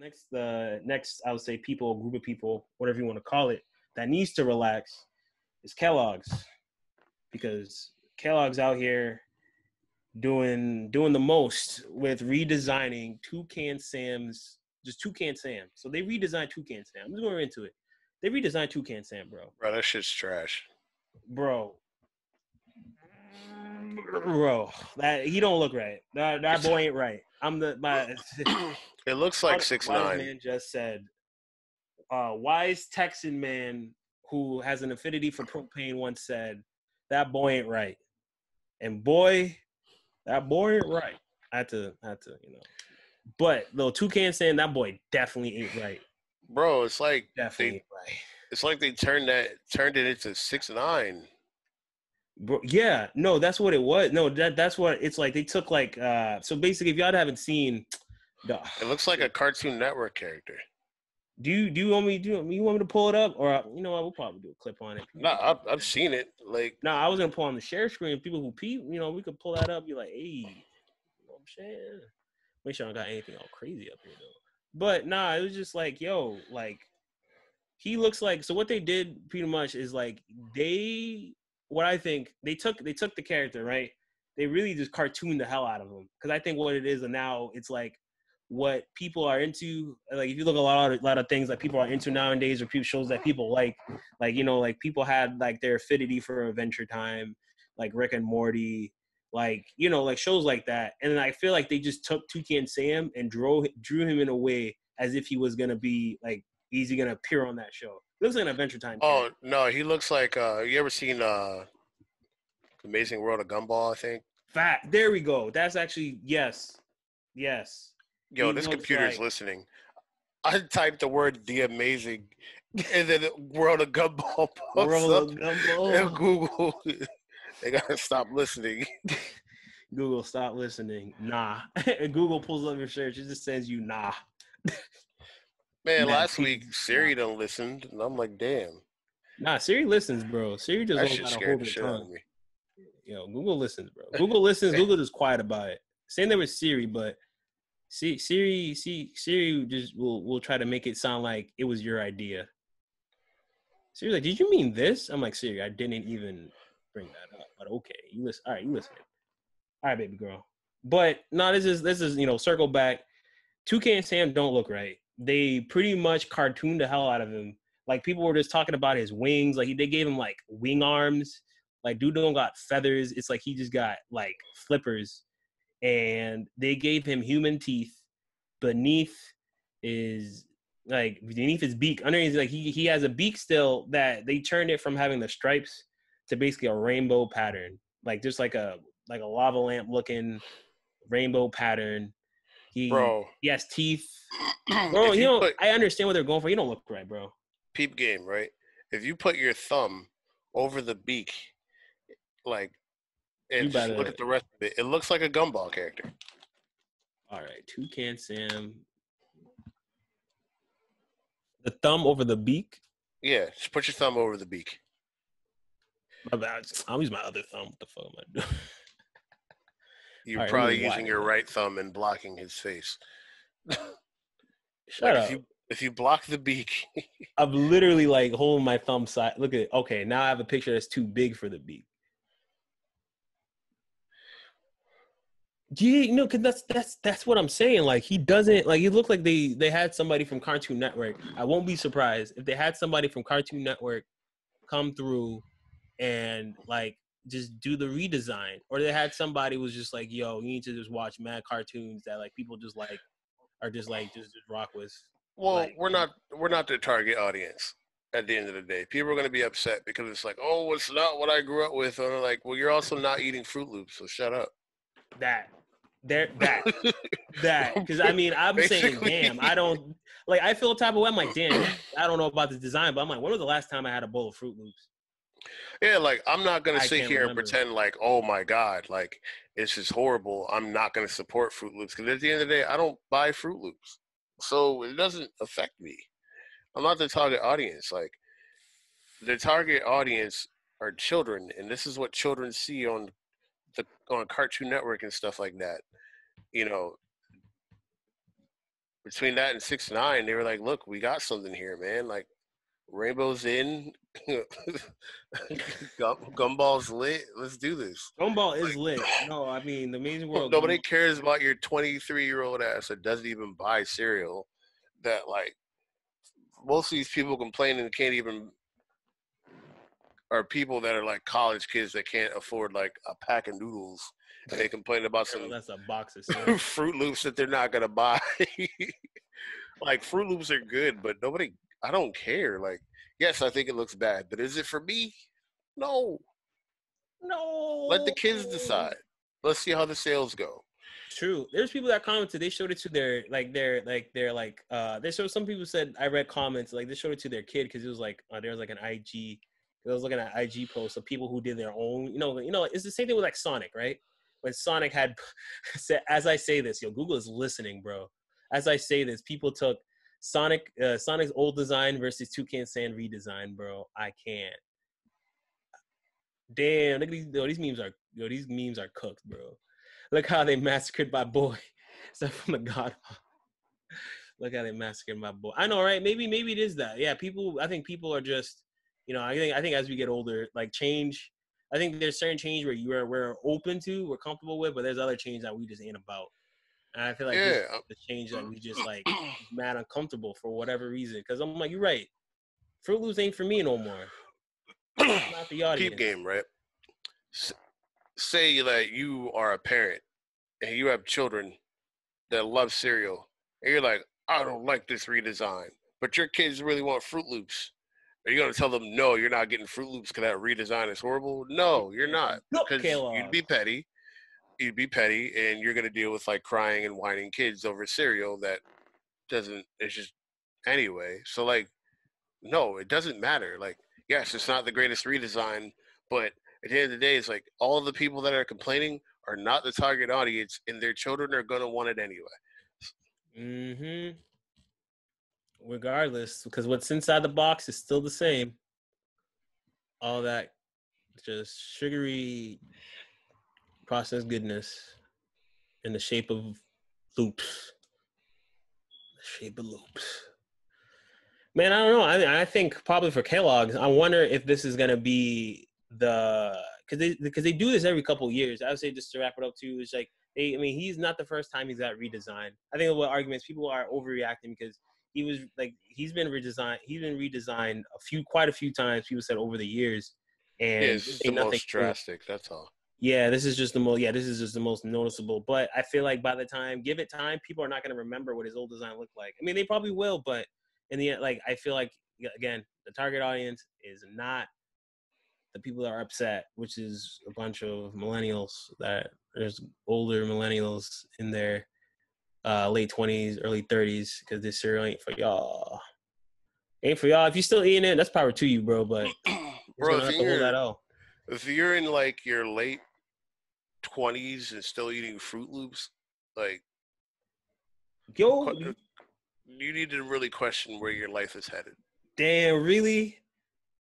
next the next I would say people, group of people, whatever you want to call it, that needs to relax is Kellogg's because Kellogg's out here doing doing the most with redesigning Toucan Sam's just Toucan Sam. So they redesigned Toucan Sam. I'm just going into it. They redesigned Toucan Sam, bro. Bro, that shit's trash. Bro. Bro, that he don't look right. That that boy ain't right. I'm the my It looks like six wise nine. man just said uh wise Texan man who has an affinity for propane once said that boy ain't right. And boy, that boy ain't right. I had to I had to, you know. But though Toucan Sam that boy definitely ain't right. Bro, it's like Definitely they, ain't right. it's like they turned that turned it into six nine. Bro, yeah, no, that's what it was. No, that that's what it's like. They took like uh so basically if y'all haven't seen the It looks like a Cartoon Network character. do you do you want me do you, want me to pull it up or you know what we'll probably do a clip on it. No, I've, I've seen it. Like, No, I was gonna pull on the share screen. People who peep, you know, we could pull that up. Be like, hey, you know what I'm saying? Make sure I don't got anything all crazy up here though. But nah, it was just like, yo, like he looks like. So what they did pretty much is like they, what I think they took, they took the character right. They really just cartooned the hell out of him because I think what it is and now it's like what people are into. Like if you look a lot of a lot of things that people are into nowadays or shows that people like, like you know, like people had like their affinity for Adventure Time, like Rick and Morty, like you know, like shows like that. And then I feel like they just took Toucan Sam and drew drew him in a way as if he was gonna be like easy gonna appear on that show. Looks like an Adventure Time. oh no, he looks like. uh You ever seen uh Amazing World of Gumball? I think. fat. There we go. That's actually yes, yes. Yo, He this looks computer's like- listening. I typed the word "the amazing" and then the World of Gumball pops World up of Gumball. Google. they gotta stop listening. Google, stop listening. Nah. and Google pulls up your search. It just sends you nah. Man, last week Siri done listened, and I'm like, damn, Nah, Siri listens, bro. Siri just that knows shit how to scared hold her of tongue. me. Yo, Google listens, bro. Google listens. Google is quiet about it. Same thing with Siri, but see, Siri, see, Siri just will will try to make it sound like it was your idea. Siri's like, "Did you mean this?" I'm like, "Siri, I didn't even bring that up." But okay, you listen. All right, you listening. All right, baby girl. But no, this is this is you know circle back. Toucan Sam don't look right. They pretty much cartooned the hell out of him. Like people were just talking about his wings. Like they gave him like wing arms. Like dude don't got feathers. It's like he just got like flippers. And they gave him human teeth beneath is like beneath his beak. Underneath like he he has a beak still that they turned it from having the stripes to basically a rainbow pattern. Like just like a like a lava lamp looking rainbow pattern. He Bro, he has teeth. Bro, if you you know put I understand what they're going for. You don't look right, bro. peep game, right? If you put your thumb over the beak, like, and You just look at the rest of it, it looks like a gumball character. All right, toucan Sam. The thumb over the beak. Yeah, just put your thumb over the beak. My bad. I'll use my other thumb. What the fuck am I doing? You're me probably using your right thumb and blocking his face. Shut Like, up. if you if you block the beak, I'm literally like holding my thumb side. Look at it. Okay, now I have a picture that's too big for the beak. Yeah, no, cause that's that's that's what I'm saying. Like he doesn't like. It looked like they they had somebody from Cartoon Network. I won't be surprised if they had somebody from Cartoon Network come through and like just do the redesign, or they had somebody was just like, "Yo, you need to just watch mad cartoons that like people just like are just like just, just rock with." well, Like- we're not we're not the target audience. At the end of the day, people are going to be upset because it's like, oh, it's not what I grew up with. And like, well, you're also not eating Fruit Loops, so shut up. That there that that because I mean I'm saying damn I don't like I feel type of way I'm like damn I don't know about the design but I'm like when was the last time I had a bowl of Fruit Loops Yeah, like I'm not gonna I sit here remember. and pretend like, oh my god, like it's just horrible. I'm not gonna support Fruit Loops because at the end of the day, I don't buy Fruit Loops, so it doesn't affect me. I'm not the target audience. Like the target audience are children, and this is what children see on the on Cartoon Network and stuff like that. You know, between that and six nine, they were like, "Look, we got something here, man. Like, rainbows in, gumballs lit. Let's do this." Gumball is lit. No, I mean the Amazing World. Nobody cares about your twenty three year old ass that doesn't even buy cereal. That like most of these people complaining can't even are people that are like college kids that can't afford like a pack of noodles and they complain about some That's a box of. Fruit Loops that they're not gonna buy. like Fruit Loops are good, but nobody. I don't care. Like, yes, I think it looks bad, but is it for me? No. no. Let the kids decide. Let's see how the sales go. True. There's people that commented. They showed it to their like their like their like uh. They showed some people said I read comments like they showed it to their kid because it was like uh, there was like an IG. I was looking at IG posts of people who did their own. You know, you know, it's the same thing with like Sonic, right? When Sonic had, said, as I say this, yo, Google is listening, bro. As I say this, people took Sonic, uh, Sonic's old design versus Toucan Sam redesign, bro. I can't. Damn, look at these. Yo, these memes are yo, these memes are cooked, bro. Look how they massacred my boy. Except from the God. Look how they massacred my boy. I know, right? Maybe, maybe it is that. Yeah, people. I think people are just, you know, I think, I think as we get older, like change. I think there's certain change where you are we're open to, we're comfortable with, but there's other change that we just ain't about. And I feel like Yeah. the change that uh, we just like mad uncomfortable for whatever reason. Because I'm like, you're right. Fruit Loops ain't for me no more. Not the audience. Peep game, right? S- say that you are a parent and you have children that love cereal, and you're like, I don't like this redesign, but your kids really want Fruit Loops. Are you gonna tell them no? You're not getting Fruit Loops because that redesign is horrible. No, you're not. No, Because you'd be petty. You'd be petty, and you're gonna deal with like crying and whining kids over cereal that doesn't. It's just anyway. So like, no, it doesn't matter. Like, yes, it's not the greatest redesign, but at the end of the day, it's like all the people that are complaining are not the target audience, and their children are gonna want it anyway. Mm-hmm. Regardless, because what's inside the box is still the same. All that just sugary processed goodness in the shape of loops. The shape of loops. Man, I don't know. I I think probably for Kellogg's, I wonder if this is gonna be the because they because they do this every couple years. I would say just to wrap it up too is like they, I mean, he's not the first time he's got redesigned. I think what arguments people are overreacting because he was like he's been redesigned. He's been redesigned a few, quite a few times. People said over the years, and Yeah, it's the nothing most drastic. That's all. Yeah, this is just the most. Yeah, this is just the most noticeable. But I feel like by the time, give it time, people are not going to remember what his old design looked like. I mean, they probably will, but in the end, like I feel like again, the target audience is not the people that are upset, which is a bunch of millennials. That there's older millennials in their uh, late twenties, early thirties, because this cereal ain't for y'all. Ain't for y'all. If you still eating it, that's power to you, bro. But Bro, if have to hold you're, if you're in like your late twenties and still eating Fruit Loops, like Yo, you need to really question where your life is headed. Damn, really?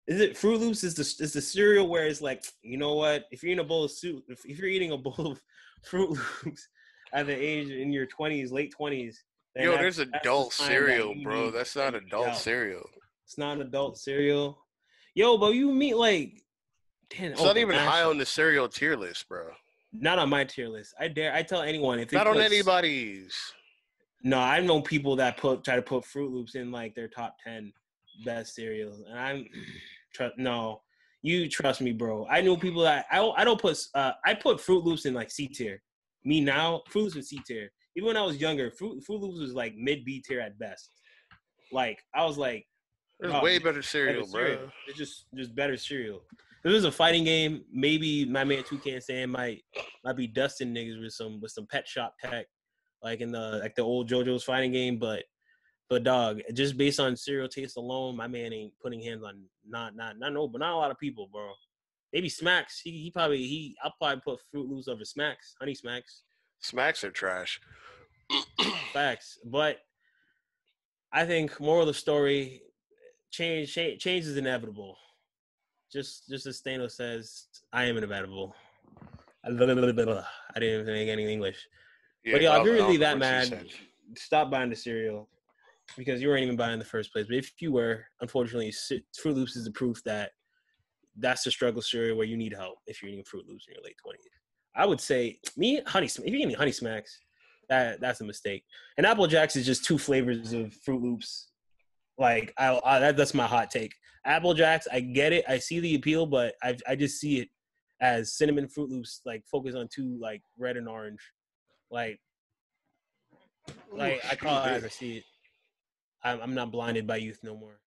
Is it Fruit Loops? Is the is the cereal where it's like, you know what? If you're in a bowl of soup, if, if you're eating a bowl of Fruit Loops at the age in your twenties, late twenties, Yo, there's adult cereal, bro. That's not adult out. cereal. It's not an adult cereal. Yo, but you meet like, damn, It's oh, not even Mash- high on the cereal tier list, bro. Not on my tier list. I dare. I tell anyone if Not on anybody's. No, I know people that put try to put Fruit Loops in like their top ten best cereals, and I'm tr- no. You trust me, bro. I know people that I don't- I don't put uh I put Fruit Loops in like C tier. Me now, Fruit Loops in C tier. Even when I was younger, Fruit Fruit Loops was like mid B tier at best. Like I was like There's Oh, way better better cereal, cereal. bro. It's just just better cereal. If it was a fighting game, maybe my man Toucan Sam might might be dusting niggas with some with some pet shop tech, like in the like the old JoJo's fighting game. But but dog, just based on cereal taste alone, my man ain't putting hands on not not not no, but not a lot of people, bro. Maybe Smacks. He, he probably he I'll probably put Fruit Loops over Smacks, Honey Smacks. Smacks are trash. Facts. But I think moral of the story, change change, change is inevitable. Just just as Thanos says, I am inevitable. I didn't even make any English. Yeah, But, yo, if you're really that mad- stop buying the cereal because you weren't even buying in the first place. But if you were, unfortunately, Fruit Loops is the proof that that's the struggle cereal where you need help if you're eating Fruit Loops in your late twenties. I would say me honey. If you're eating Honey Smacks, that that's a mistake. And Apple Jacks is just two flavors of Fruit Loops. Like I, I that, that's my hot take. Apple Jacks, I get it. I see the appeal, but I I just see it as cinnamon Fruit Loops, like focus on two like red and orange, like like I call it as I see it. I'm, I'm not blinded by youth no more.